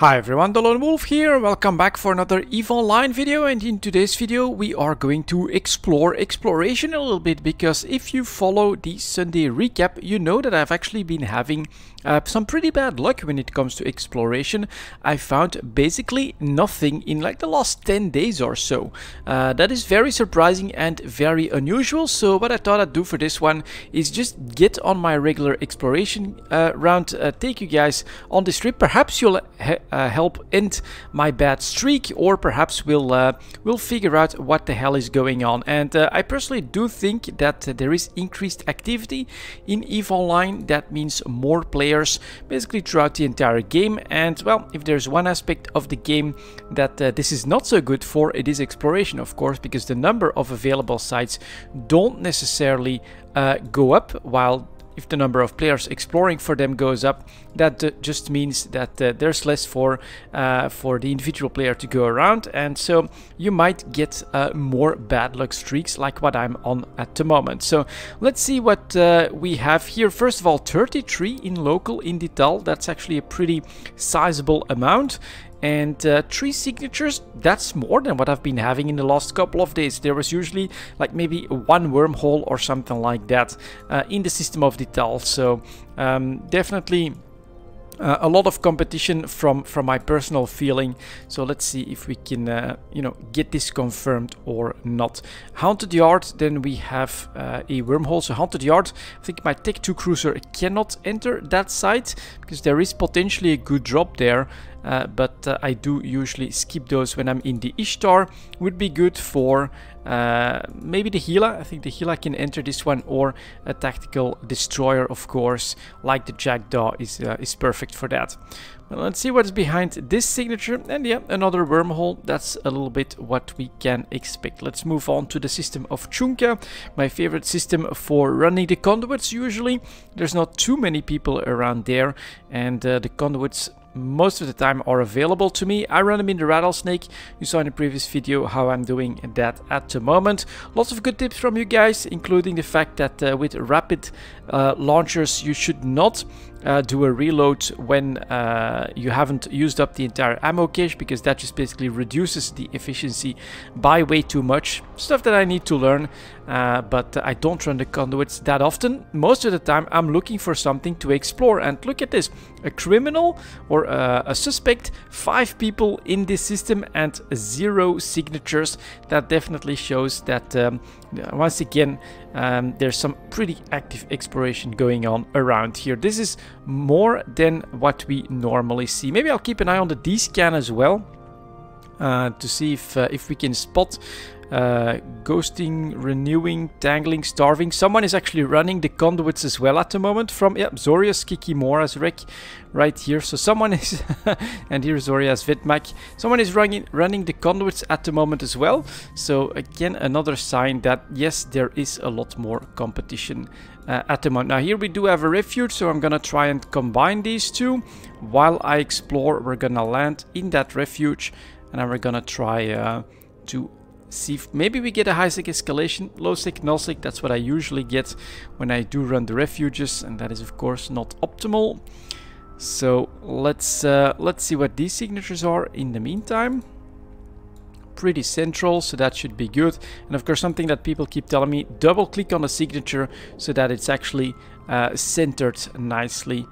Hi everyone, the Lone Wolf here, welcome back for another EVE Online video and in today's video we are going to explore exploration a little bit because if you follow the Sunday recap you know that I've actually been having uh, some pretty bad luck when it comes to exploration. I found basically nothing in like the last 10 days or so. Uh, that is very surprising and very unusual so what I thought I'd do for this one is just get on my regular exploration uh, round, uh, take you guys on this trip. Perhaps you'll uh, help end my bad streak or perhaps we'll uh, we'll figure out what the hell is going on. And uh, I personally do think that there is increased activity in EVE Online. That means more players basically throughout the entire game. And well if there's one aspect of the game that uh, this is not so good for it is exploration of course because the number of available sites don't necessarily uh, go up while if the number of players exploring for them goes up, that uh, just means that uh, there's less for uh, for the individual player to go around, and so you might get more bad luck streaks like what I'm on at the moment. So let's see what we have here. First of all, 33 in local in detail. That's actually a pretty sizable amount. And uh, three signatures, that's more than what I've been having in the last couple of days. There was usually like maybe one wormhole or something like that uh, in the system of Dital. So um, definitely uh, a lot of competition from from my personal feeling. So let's see if we can uh, you know get this confirmed or not. Haunted yard then we have uh, a wormhole. So haunted yard i think my tech 2 cruiser cannot enter that site because there is potentially a good drop there. Uh, but uh, I do usually skip those when I'm in the Ishtar. Would be good for uh, maybe the Gila. I think the Gila can enter this one or a tactical destroyer, of course, like the Jackdaw is, uh, is perfect for that. Well, let's see what's behind this signature. And yeah, another wormhole. That's a little bit what we can expect. Let's move on to the system of Chunka, my favorite system for running the conduits usually. There's not too many people around there and uh, the conduits most of the time are available to me. I run them in the Rattlesnake. You saw in the previous video how I'm doing that at the moment. Lots of good tips from you guys, including the fact that uh, with rapid uh, launchers you should not uh, do a reload when uh, you haven't used up the entire ammo cache because that just basically reduces the efficiency by way too much. Stuff that I need to learn, uh, but I don't run the conduits that often. Most of the time I'm looking for something to explore and look at this. A criminal or uh, a suspect, five people in this system and zero signatures. That definitely shows that um, once again um, there's some pretty active exploration going on around here. This is more than what we normally see. Maybe I'll keep an eye on the D-scan as well uh, to see if, uh, if we can spot uh, ghosting, renewing, tangling, starving. Someone is actually running the conduits as well at the moment from, yeah, Zorias Kikimora's wreck right here. So someone is, and here's Zoria's Vedmak. Someone is running, running the conduits at the moment as well. So again, another sign that yes, there is a lot more competition uh, at the moment. Now here we do have a refuge, so I'm gonna try and combine these two. While I explore, we're gonna land in that refuge and then we're gonna try uh, to see if maybe we get a high sec escalation, low sec, null sec. That's what I usually get when I do run the refuges, and that is of course not optimal. So let's uh, let's see what these signatures are in the meantime. Pretty central, so that should be good. And of course, something that people keep telling me: double click on the signature so that it's actually uh, centered nicely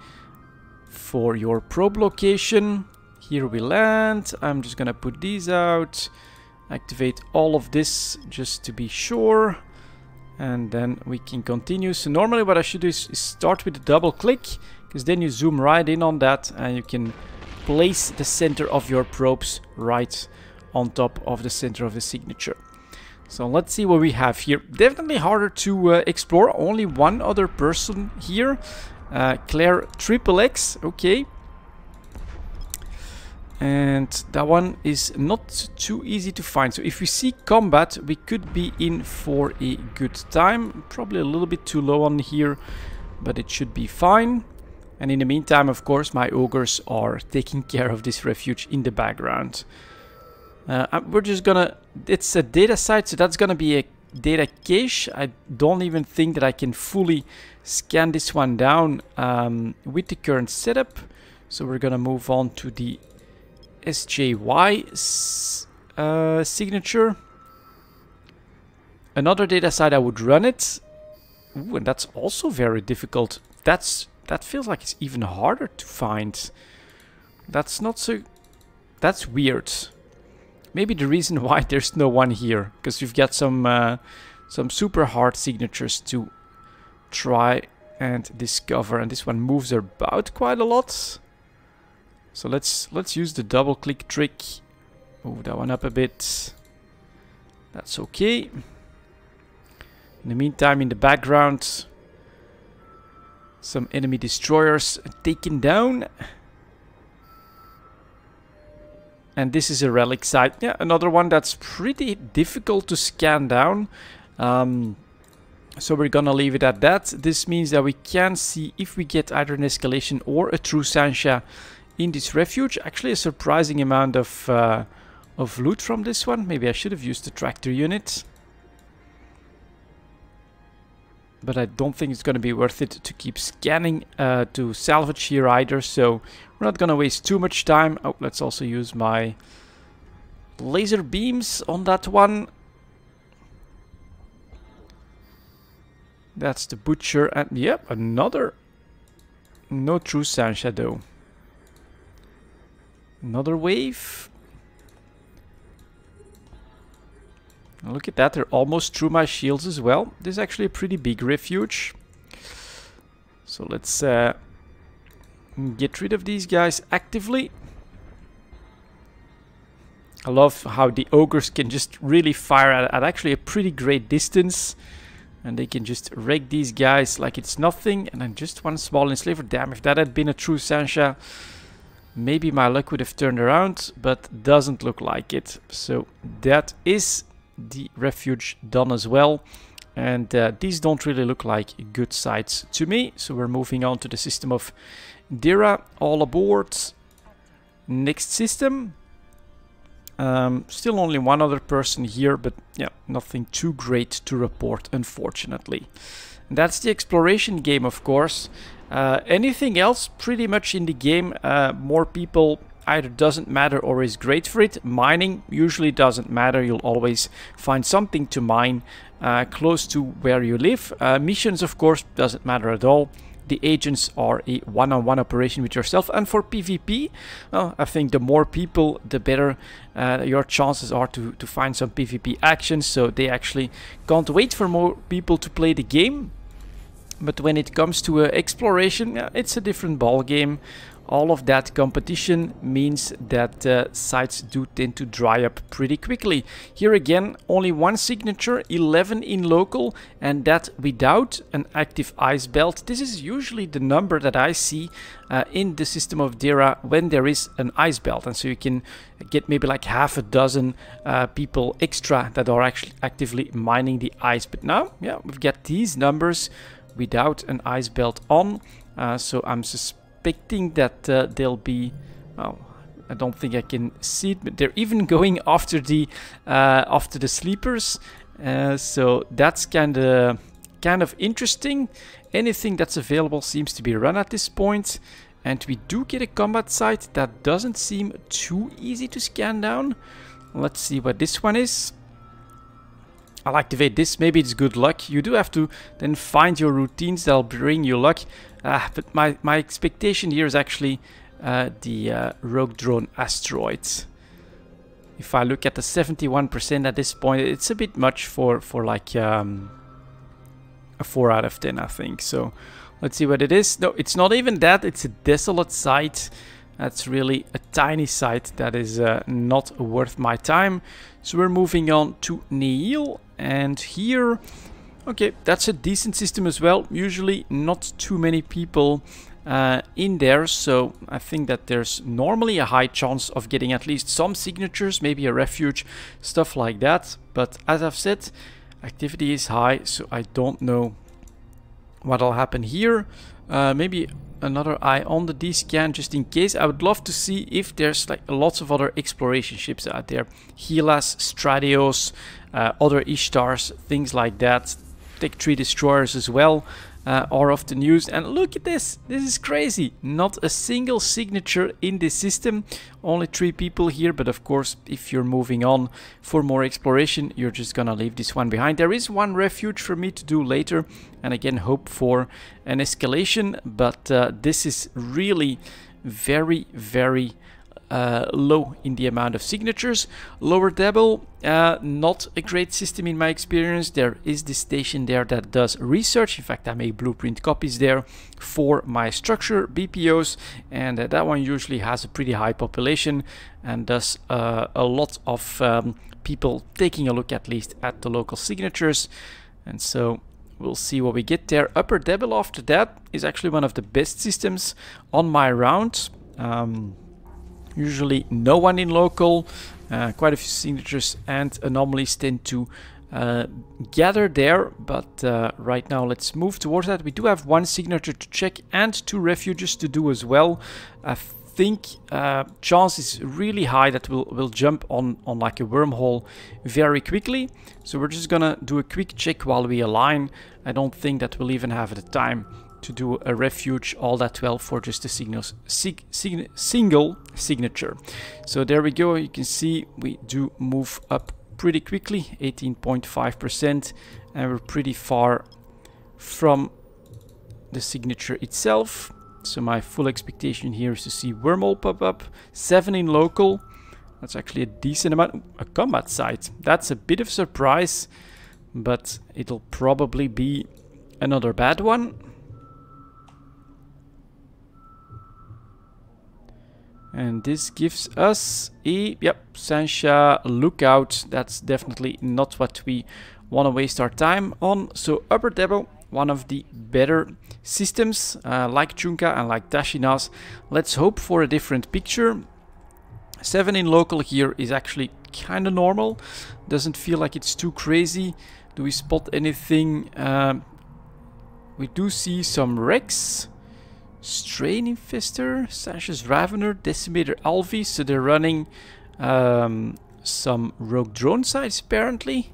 for your probe location. Here we land. I'm just gonna put these out activate all of this just to be sure and then we can continue. So normally what I should do is, start with a double click because then you zoom right in on that and you can place the center of your probes right on top of the center of the signature. So let's see what we have here. Definitely harder to uh, explore. Only one other person here. Uh, Claire Triple X okay and that one is not too easy to find. So if we see combat we could be in for a good time. Probably a little bit too low on here but it should be fine. And in the meantime of course my ogres are taking care of this refuge in the background. Uh, we're just gonna it's a data site so that's gonna be a data cache. I don't even think that I can fully scan this one down um, with the current setup. So we're gonna move on to the SJY uh, signature. Another data site I would run it. Ooh, and that's also very difficult. That's That feels like it's even harder to find. That's not so... That's weird. Maybe the reason why there's no one here. Because you've got some, uh, some super hard signatures to try and discover. And this one moves about quite a lot. So let's let's use the double click trick. Move that one up a bit. That's okay. In the meantime, in the background, some enemy destroyers taken down. And this is a relic site. Yeah, another one that's pretty difficult to scan down. Um, so we're gonna leave it at that. This means that we can see if we get either an escalation or a true Sansha in this refuge. Actually a surprising amount of, uh, of loot from this one. Maybe I should have used the tractor unit. But I don't think it's gonna be worth it to keep scanning uh, to salvage here either. So we're not gonna waste too much time. Oh, let's also use my laser beams on that one. That's the butcher and yep, another no true sand shadow. Another wave. Look at that, they're almost through my shields as well. This is actually a pretty big refuge. So let's uh, get rid of these guys actively. I love how the ogres can just really fire at, at, actually a pretty great distance. And they can just wreck these guys like it's nothing. And then just one small enslaver. Damn, if that had been a true Sansha, maybe my luck would have turned around. But doesn't look like it. So that is the refuge done as well. And uh, these don't really look like good sites to me. So we're moving on to the system of Dira. All aboard. Next system. Um, still only one other person here, but yeah, nothing too great to report, unfortunately. And that's the exploration game, of course. Uh, anything else pretty much in the game, uh, more people either doesn't matter or is great for it. Mining usually doesn't matter. You'll always find something to mine uh, close to where you live. Uh, missions, of course, doesn't matter at all. The agents are a one-on-one -on -one operation with yourself. And for PvP, well, I think the more people, the better uh, your chances are to, to find some PvP actions. So they actually can't wait for more people to play the game. But when it comes to uh, exploration, it's a different ball game all of that competition means that uh, sites do tend to dry up pretty quickly. Here again, only one signature, 11 in local, and that without an active ice belt. This is usually the number that I see uh, in the system of Dira when there is an ice belt. And so you can get maybe like half a dozen uh, people extra that are actually actively mining the ice. But now, yeah, we've got these numbers without an ice belt on. Uh, so I'm suspecting that uh, they'll be, well, I don't think I can see it, but they're even going after the uh, after the sleepers. Uh, so that's kind of kind of interesting. Anything that's available seems to be run at this point. And we do get a combat site that doesn't seem too easy to scan down. Let's see what this one is. I'll activate this. Maybe it's good luck. You do have to then find your routines that'll bring you luck. Uh, but my, my expectation here is actually uh, the uh, Rogue Drone Asteroids. If I look at the 71% at this point, it's a bit much for, for like um, a 4 out of 10, I think. So let's see what it is. No, it's not even that. It's a desolate site. That's really a tiny site that is uh, not worth my time. So we're moving on to Neil. And here Okay, that's a decent system as well. Usually not too many people uh, in there, so I think that there's normally a high chance of getting at least some signatures, maybe a refuge, stuff like that. But as I've said, activity is high, so I don't know what'll happen here. Uh, maybe another eye on the D-scan just in case. I would love to see if there's like lots of other exploration ships out there. Helios, Stratios, uh, other Ishtars, things like that. Tech three destroyers as well. Uh, are often used. And look at this, this is crazy. Not a single signature in this system, only three people here. But of course, if you're moving on for more exploration, you're just gonna leave this one behind. There is one refuge for me to do later, and again, hope for an escalation. But uh, this is really very, very uh, low in the amount of signatures. Lower Devil, uh, not a great system in my experience. There is this station there that does research. In fact, I make blueprint copies there for my structure BPOs, and uh, that one usually has a pretty high population and does uh, a lot of um, people taking a look at least at the local signatures. And so we'll see what we get there. Upper Devil after that is actually one of the best systems on my round. Um, usually no one in local, uh, quite a few signatures and anomalies tend to uh, gather there, but uh, right now let's move towards that. We do have one signature to check and two refuges to do as well. I think uh, chance is really high that we'll, we'll jump on, on like a wormhole very quickly. So we're just gonna do a quick check while we align. I don't think that we'll even have the time to do a refuge all that well for just a signal, sig, sig, single signature. So there we go. You can see we do move up pretty quickly, 18.5%, and we're pretty far from the signature itself. So my full expectation here is to see wormhole pop up, 7 in local. That's actually a decent amount. A combat site. That's a bit of surprise, but it'll probably be another bad one. And this gives us a, yep, Sansha Lookout. That's definitely not what we want to waste our time on. So Upper Devil, one of the better systems, uh, like Chunka and like Tashinas. Let's hope for a different picture. 7 in local here is actually kind of normal. Doesn't feel like it's too crazy. Do we spot anything? Uh, we do see some wrecks. Strain Infestor, Sansha's Ravener, Decimator Alvi. So they're running um, some rogue drone sites apparently.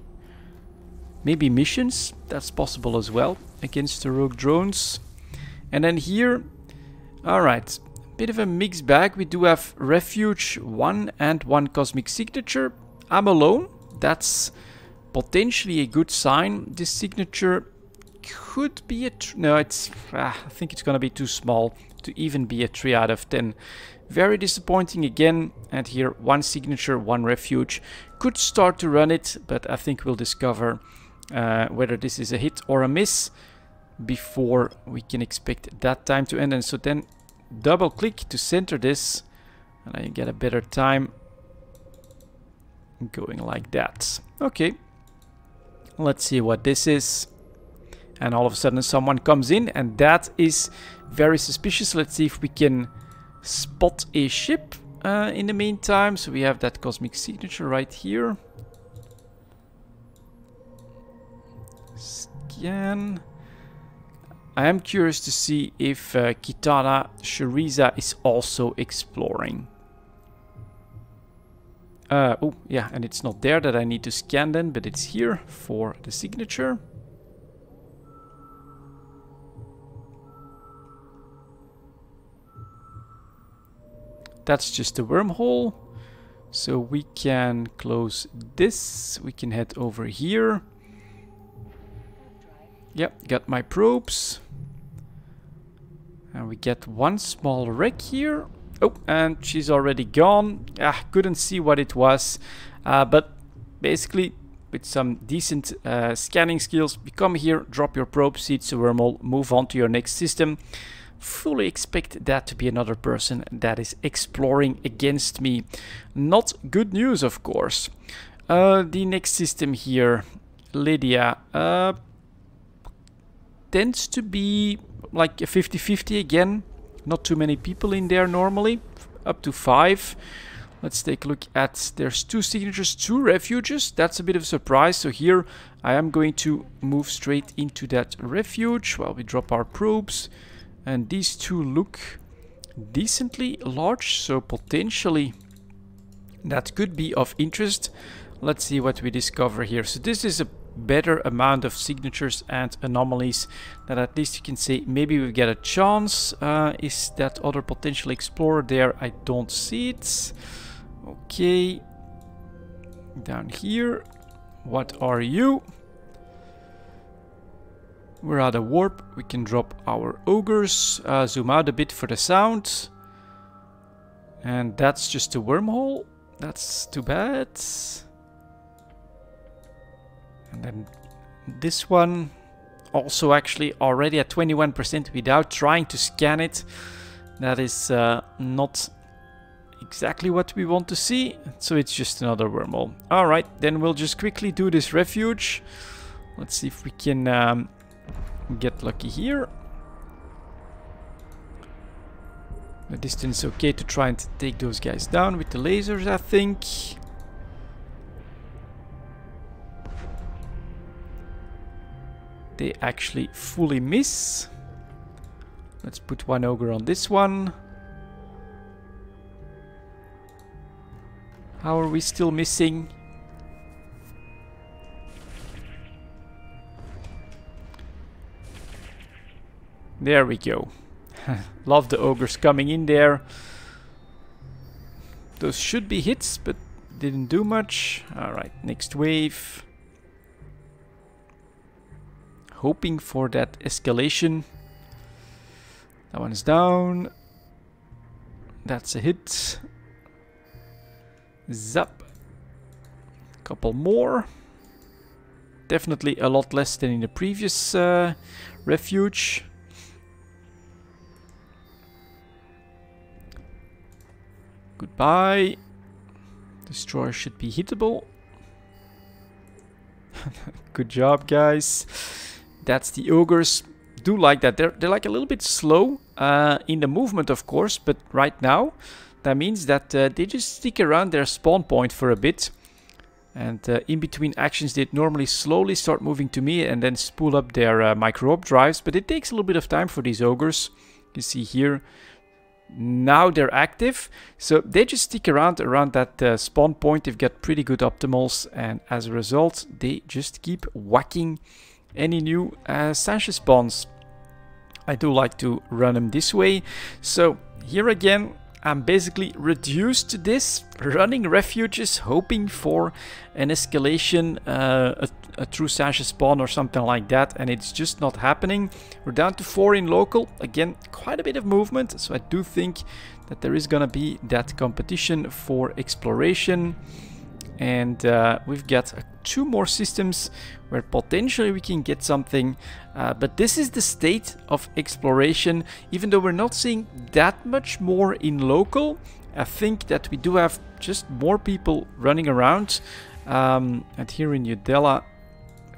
Maybe missions, that's possible as well, against the rogue drones. And then here, alright, bit of a mixed bag. We do have Refuge 1 and 1 Cosmic Signature. I'm alone, that's potentially a good sign. This signature could be a... no, it's... Ah, I think it's gonna be too small to even be a 3 out of 10. Very disappointing again. And here, one signature, one refuge. Could start to run it, but I think we'll discover uh, whether this is a hit or a miss before we can expect that time to end. And so then double click to center this and I get a better time going like that. Okay, let's see what this is and all of a sudden someone comes in and that is very suspicious. Let's see if we can spot a ship uh, in the meantime. So we have that cosmic signature right here. Scan. I am curious to see if uh, Kitana Shuriza is also exploring. Uh, oh, yeah, and it's not there that I need to scan then, but it's here for the signature. That's just a wormhole. So we can close this. We can head over here. Yep, got my probes. And we get one small wreck here. Oh, and she's already gone. Ah, couldn't see what it was. Uh, but basically, with some decent uh, scanning skills, you come here, drop your probe, it's a wormhole, move on to your next system fully expect that to be another person that is exploring against me. Not good news, of course. Uh, the next system here, Lydia, uh, tends to be like a 50-50 again. Not too many people in there normally, up to five. Let's take a look at, there's two signatures, two refuges. That's a bit of a surprise. So here I am going to move straight into that refuge while we drop our probes. And these two look decently large, so potentially that could be of interest. Let's see what we discover here. So this is a better amount of signatures and anomalies that at least you can say maybe we get a chance. Uh, is that other potential explorer there? I don't see it. Okay. Down here. What are you? We're at a warp. We can drop our ogres. Uh, zoom out a bit for the sound. And that's just a wormhole. That's too bad. And then this one also actually already at 21% without trying to scan it. That is uh, not exactly what we want to see. So it's just another wormhole. Alright, then we'll just quickly do this refuge. Let's see if we can um, get lucky here. The distance is okay to try and take those guys down with the lasers, I think. They actually fully miss. Let's put one ogre on this one. How are we still missing? There we go. Love the ogres coming in there. Those should be hits, but didn't do much. Alright, next wave. Hoping for that escalation. That one is down. That's a hit. Zap. Couple more. Definitely a lot less than in the previous uh, refuge. Goodbye. Destroyer should be hittable. Good job, guys. That's the ogres. Do like that. They're, they're like a little bit slow uh, in the movement, of course, but right now that means that uh, they just stick around their spawn point for a bit. And uh, in between actions, they normally slowly start moving to me and then spool up their uh, microwarp drives. But it takes a little bit of time for these ogres. You see here, now they're active. So they just stick around around that uh, spawn point. They've got pretty good optimals. And as a result, they just keep whacking any new uh, Sansha spawns. I do like to run them this way. So here again, I'm basically reduced to this, running refuges, hoping for an escalation, uh, a, a true Sansha spawn or something like that, and it's just not happening. We're down to 4 in local, again, quite a bit of movement, so I do think that there is gonna be that competition for exploration. And uh, we've got two more systems where potentially we can get something. Uh, but this is the state of exploration. Even though we're not seeing that much more in local, I think that we do have just more people running around. Um, and here in Udella,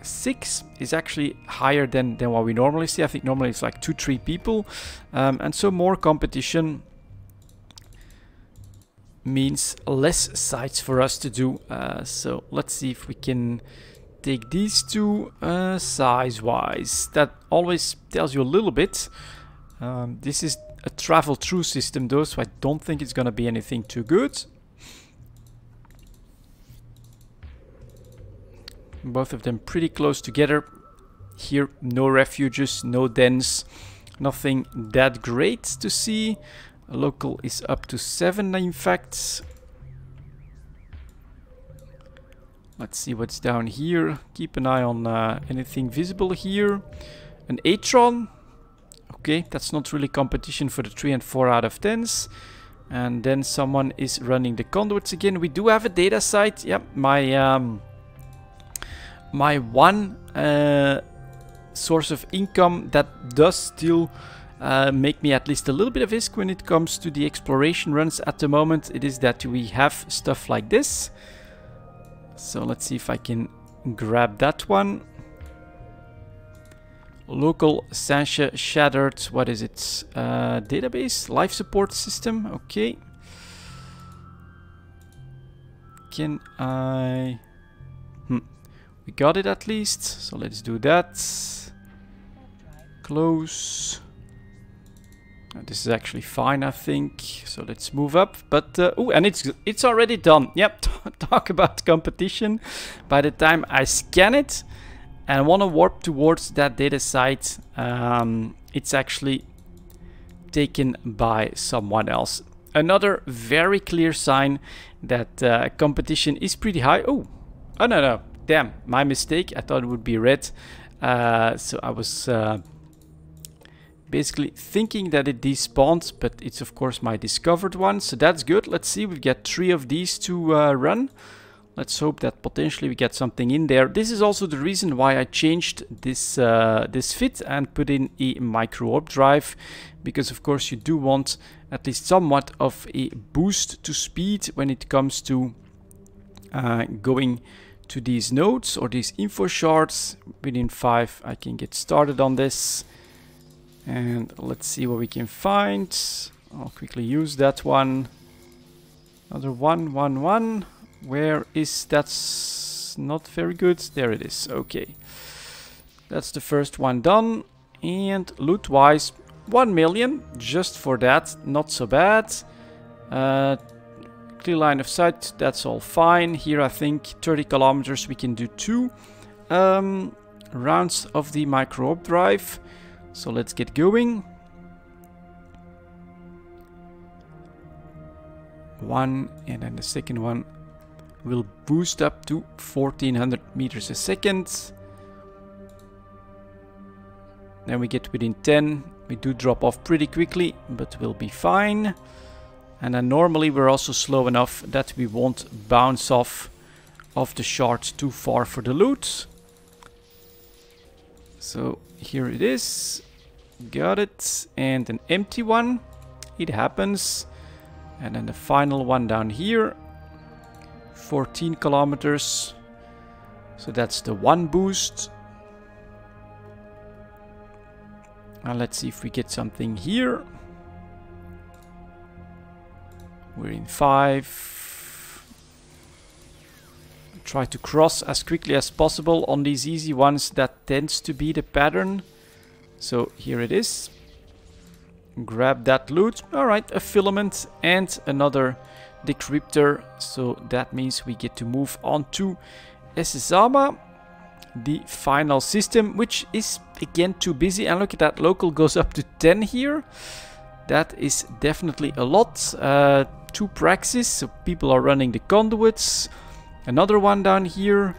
6 is actually higher than, than what we normally see. I think normally it's like 2-3 people. Um, and so more competition means less sites for us to do. Uh, so let's see if we can take these two uh, size-wise. That always tells you a little bit. Um, this is a travel through system though, so I don't think it's gonna be anything too good. Both of them pretty close together. Here, no refuges, no dens, nothing that great to see. Local is up to 7 in fact. Let's see what's down here. Keep an eye on uh, anything visible here. An Atron. Okay, that's not really competition for the 3 and 4 out of 10s. And then someone is running the conduits again. We do have a data site. Yep, my um, my one uh, source of income that does still uh, make me at least a little bit of risk when it comes to the exploration runs at the moment. It is that we have stuff like this. So let's see if I can grab that one. Local Sansha Shattered, what is it? Uh, database, life support system, okay. Can I... Hmm. We got it at least, so let's do that. Close. This is actually fine, I think. So let's move up. But uh, oh, and it's it's already done. Yep. Talk about competition. By the time I scan it, and want to warp towards that data site. Um, it's actually taken by someone else. Another very clear sign that uh, competition is pretty high. Oh, oh no, no, damn, my mistake. I thought it would be red. Uh, so I was uh, basically thinking that it despawned, but it's of course my discovered one. So that's good. Let's see, we've got three of these to uh, run. Let's hope that potentially we get something in there. This is also the reason why I changed this uh, this fit and put in a micro warp drive, because of course you do want at least somewhat of a boost to speed when it comes to uh, going to these nodes or these info shards. Within five, I can get started on this. And let's see what we can find. I'll quickly use that one. Another one, one, one. Where is that's not very good? There it is. Okay. That's the first one done. And loot wise, 1 million just for that. Not so bad. Uh, clear line of sight, that's all fine. Here I think 30 kilometers we can do two um, rounds of the micro drive. So let's get going. One and then the second one will boost up to 1400 meters a second. Then we get within 10. We do drop off pretty quickly, but we'll be fine. And then normally we're also slow enough that we won't bounce off of the shard too far for the loot. So here it is. Got it. And an empty one. It happens. And then the final one down here. 14 kilometers. So that's the one boost. Now let's see if we get something here. We're in five. Try to cross as quickly as possible on these easy ones. That tends to be the pattern. So here it is. Grab that loot. Alright, a filament and another decryptor. So that means we get to move on to SSAMA, the final system, which is again too busy. And look at that, local goes up to 10 here. That is definitely a lot. Uh, two praxis, so people are running the conduits. Another one down here.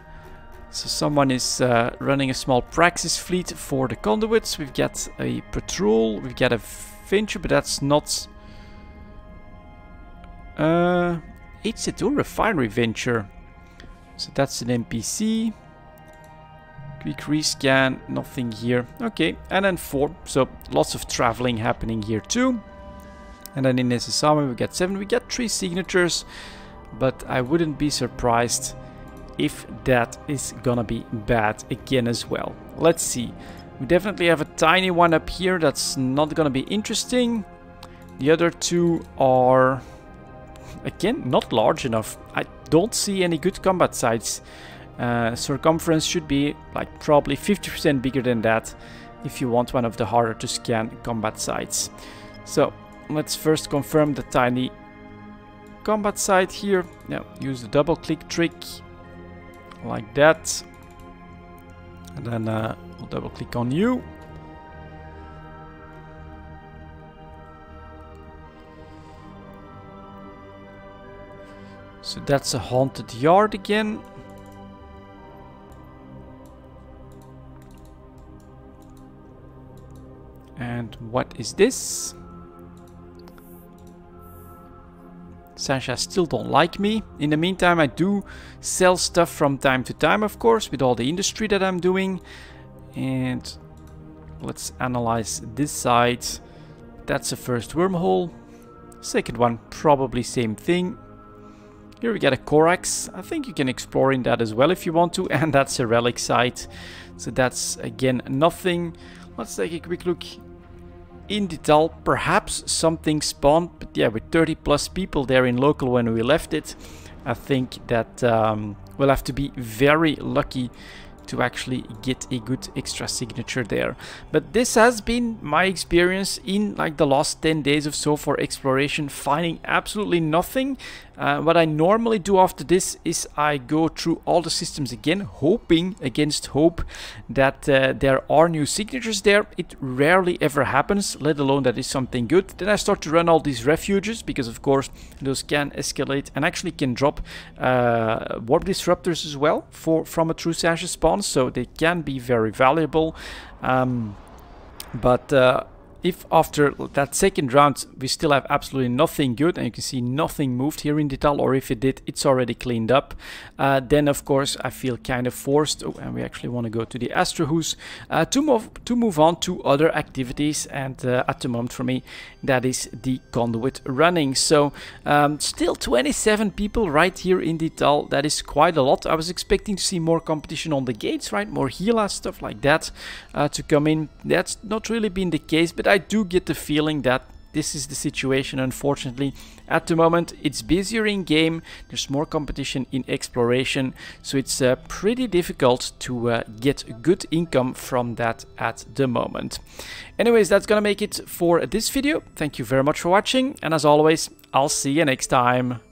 So someone is uh, running a small praxis fleet for the conduits. We've got a patrol, we've got a venture, but that's not uh, H2 Refinery Venture. So that's an NPC. Quick rescan, nothing here. Okay, and then 4. So lots of traveling happening here too. And then in SSAMA we get 7. We get 3 signatures. But I wouldn't be surprised if that is gonna be bad again as well. Let's see. We definitely have a tiny one up here that's not gonna be interesting. The other two are again, not large enough. I don't see any good combat sites. Uh, circumference should be like probably 50% bigger than that if you want one of the harder to scan combat sites. So let's first confirm the tiny combat site here. Now use the double click trick like that. And then uh, we'll double click on you. So that's a haunted yard again. And what is this? Sansha still don't like me. In the meantime, I do sell stuff from time to time, of course, with all the industry that I'm doing. And let's analyze this side. That's the first wormhole. Second one, probably same thing. Here we get a Corax. I think you can explore in that as well if you want to. And that's a relic site. So that's, again, nothing. Let's take a quick look in detail. Perhaps something spawned. But yeah, with 30 plus people there in local when we left it. I think that um, we'll have to be very lucky to actually get a good extra signature there. But this has been my experience in like the last 10 days of so for exploration, finding absolutely nothing. Uh, what I normally do after this is I go through all the systems again, hoping against hope that uh, there are new signatures there. It rarely ever happens, let alone that is something good. Then I start to run all these refuges because of course those can escalate and actually can drop uh, warp disruptors as well for from a true sash spawn, so they can be very valuable. Um, but uh, if after that second round we still have absolutely nothing good and you can see nothing moved here in detail or if it did it's already cleaned up uh, then of course I feel kind of forced. Oh, and we actually want to go to the Astrahus uh, to move to move on to other activities and uh, at the moment for me that is the conduit running. So um, still 27 people right here in detail that is quite a lot. I was expecting to see more competition on the gates right? More Gila stuff like that uh, to come in. That's not really been the case but I do get the feeling that this is the situation unfortunately. At the moment it's busier in game there's more competition in exploration so it's uh, pretty difficult to uh, get good income from that at the moment. Anyways that's gonna make it for this video. Thank you very much for watching and as always I'll see you next time